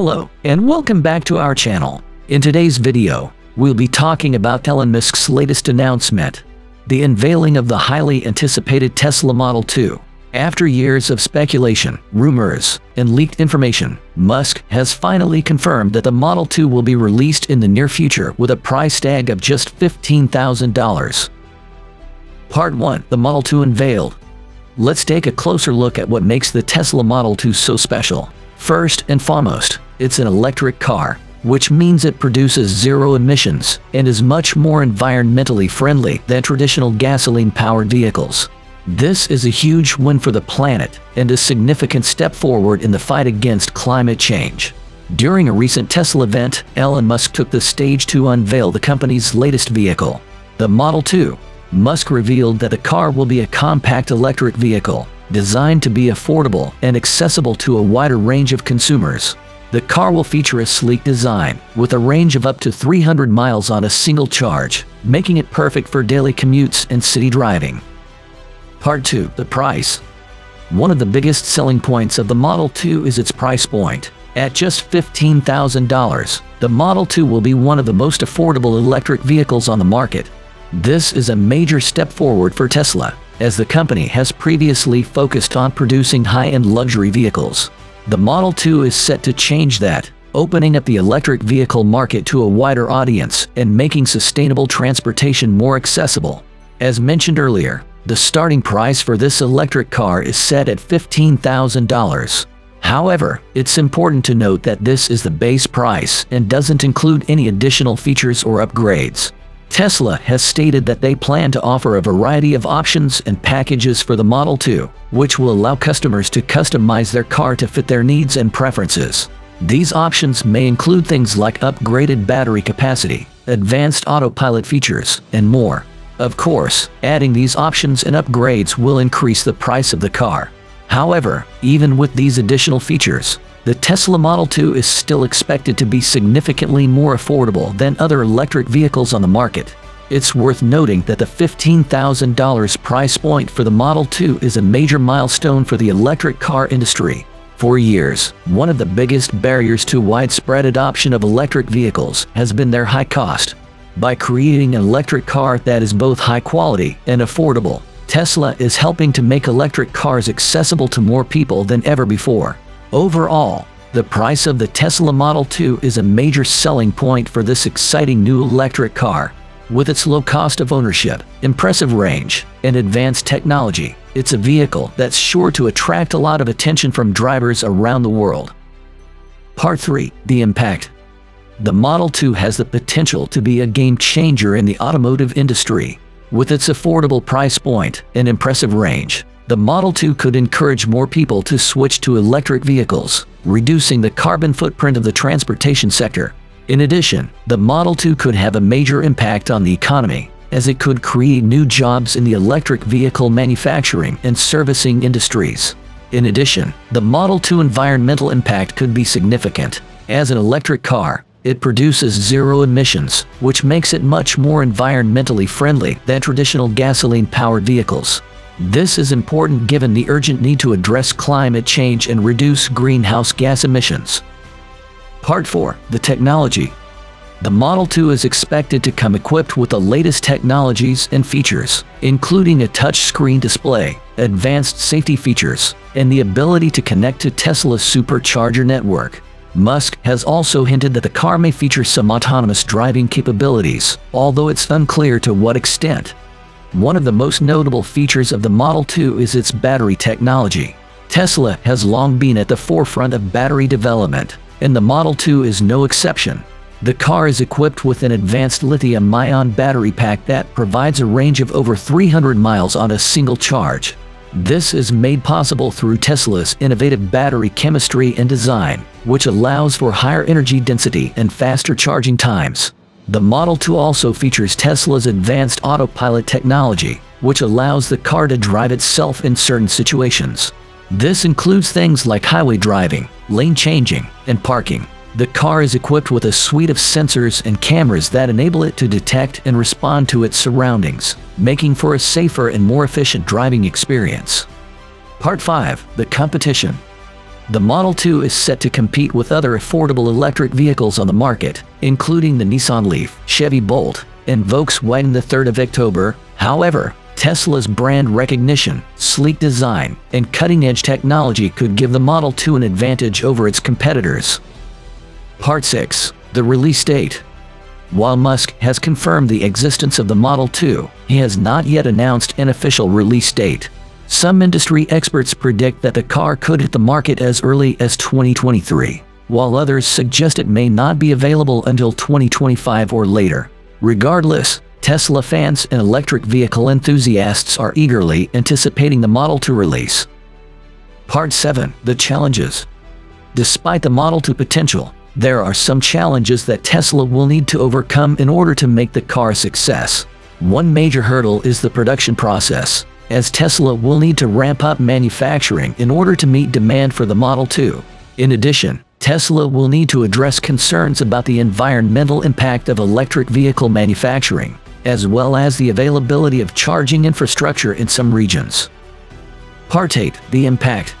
Hello, and welcome back to our channel. In today's video, we'll be talking about Elon Musk's latest announcement, the unveiling of the highly anticipated Tesla Model 2. After years of speculation, rumors, and leaked information, Musk has finally confirmed that the Model 2 will be released in the near future with a price tag of just $15,000. Part 1 The Model 2 Unveiled Let's take a closer look at what makes the Tesla Model 2 so special. First and foremost, it's an electric car, which means it produces zero emissions and is much more environmentally friendly than traditional gasoline-powered vehicles. This is a huge win for the planet and a significant step forward in the fight against climate change. During a recent Tesla event, Elon Musk took the stage to unveil the company's latest vehicle, the Model 2. Musk revealed that the car will be a compact electric vehicle designed to be affordable and accessible to a wider range of consumers. The car will feature a sleek design with a range of up to 300 miles on a single charge, making it perfect for daily commutes and city driving. Part 2. The price. One of the biggest selling points of the Model 2 is its price point. At just $15,000, the Model 2 will be one of the most affordable electric vehicles on the market. This is a major step forward for Tesla, as the company has previously focused on producing high-end luxury vehicles. The Model 2 is set to change that, opening up the electric vehicle market to a wider audience and making sustainable transportation more accessible. As mentioned earlier, the starting price for this electric car is set at $15,000. However, it's important to note that this is the base price and doesn't include any additional features or upgrades. Tesla has stated that they plan to offer a variety of options and packages for the Model 2, which will allow customers to customize their car to fit their needs and preferences. These options may include things like upgraded battery capacity, advanced autopilot features, and more. Of course, adding these options and upgrades will increase the price of the car. However, even with these additional features, the Tesla Model 2 is still expected to be significantly more affordable than other electric vehicles on the market. It's worth noting that the $15,000 price point for the Model 2 is a major milestone for the electric car industry. For years, one of the biggest barriers to widespread adoption of electric vehicles has been their high cost. By creating an electric car that is both high quality and affordable, Tesla is helping to make electric cars accessible to more people than ever before. Overall, the price of the Tesla Model 2 is a major selling point for this exciting new electric car. With its low cost of ownership, impressive range, and advanced technology, it's a vehicle that's sure to attract a lot of attention from drivers around the world. Part 3. The Impact The Model 2 has the potential to be a game changer in the automotive industry. With its affordable price point and impressive range, the Model 2 could encourage more people to switch to electric vehicles, reducing the carbon footprint of the transportation sector. In addition, the Model 2 could have a major impact on the economy, as it could create new jobs in the electric vehicle manufacturing and servicing industries. In addition, the Model 2 environmental impact could be significant. As an electric car, it produces zero emissions, which makes it much more environmentally friendly than traditional gasoline-powered vehicles. This is important given the urgent need to address climate change and reduce greenhouse gas emissions. Part 4. The Technology The Model 2 is expected to come equipped with the latest technologies and features, including a touchscreen display, advanced safety features, and the ability to connect to Tesla's supercharger network. Musk has also hinted that the car may feature some autonomous driving capabilities, although it's unclear to what extent. One of the most notable features of the Model 2 is its battery technology. Tesla has long been at the forefront of battery development, and the Model 2 is no exception. The car is equipped with an advanced lithium-ion battery pack that provides a range of over 300 miles on a single charge. This is made possible through Tesla's innovative battery chemistry and design, which allows for higher energy density and faster charging times. The Model 2 also features Tesla's advanced autopilot technology, which allows the car to drive itself in certain situations. This includes things like highway driving, lane changing, and parking. The car is equipped with a suite of sensors and cameras that enable it to detect and respond to its surroundings, making for a safer and more efficient driving experience. Part 5. The Competition The Model 2 is set to compete with other affordable electric vehicles on the market, including the Nissan Leaf, Chevy Bolt, and Volkswagen the 3rd of October. However, Tesla's brand recognition, sleek design, and cutting-edge technology could give the Model 2 an advantage over its competitors. Part 6. The Release Date While Musk has confirmed the existence of the Model 2, he has not yet announced an official release date. Some industry experts predict that the car could hit the market as early as 2023, while others suggest it may not be available until 2025 or later. Regardless, Tesla fans and electric vehicle enthusiasts are eagerly anticipating the Model to release. Part 7. The Challenges Despite the Model 2 potential, there are some challenges that Tesla will need to overcome in order to make the car a success. One major hurdle is the production process as Tesla will need to ramp up manufacturing in order to meet demand for the Model 2. In addition, Tesla will need to address concerns about the environmental impact of electric vehicle manufacturing, as well as the availability of charging infrastructure in some regions. Part 8. The Impact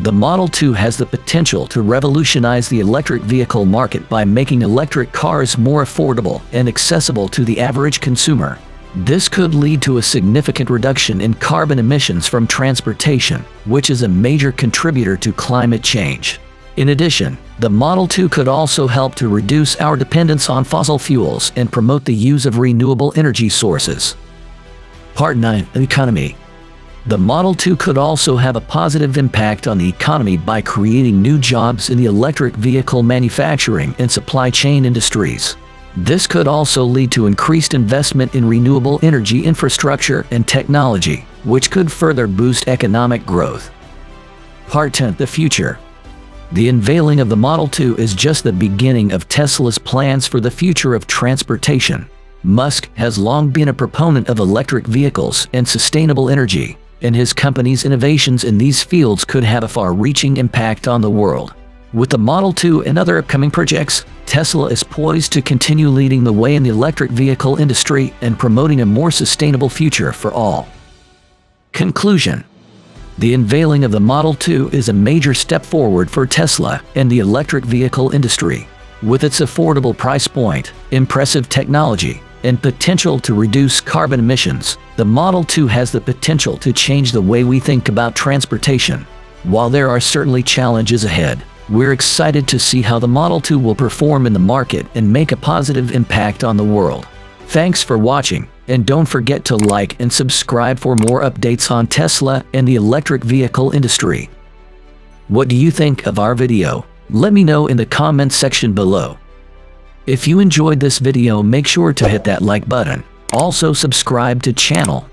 The Model 2 has the potential to revolutionize the electric vehicle market by making electric cars more affordable and accessible to the average consumer. This could lead to a significant reduction in carbon emissions from transportation, which is a major contributor to climate change. In addition, the Model 2 could also help to reduce our dependence on fossil fuels and promote the use of renewable energy sources. Part 9. Economy The Model 2 could also have a positive impact on the economy by creating new jobs in the electric vehicle manufacturing and supply chain industries. This could also lead to increased investment in renewable energy infrastructure and technology, which could further boost economic growth. Part 10. The Future The unveiling of the Model 2 is just the beginning of Tesla's plans for the future of transportation. Musk has long been a proponent of electric vehicles and sustainable energy, and his company's innovations in these fields could have a far-reaching impact on the world. With the Model 2 and other upcoming projects, Tesla is poised to continue leading the way in the electric vehicle industry and promoting a more sustainable future for all. Conclusion The unveiling of the Model 2 is a major step forward for Tesla and the electric vehicle industry. With its affordable price point, impressive technology, and potential to reduce carbon emissions, the Model 2 has the potential to change the way we think about transportation. While there are certainly challenges ahead, we're excited to see how the Model 2 will perform in the market and make a positive impact on the world. Thanks for watching, and don't forget to like and subscribe for more updates on Tesla and the electric vehicle industry. What do you think of our video? Let me know in the comments section below. If you enjoyed this video make sure to hit that like button. Also subscribe to channel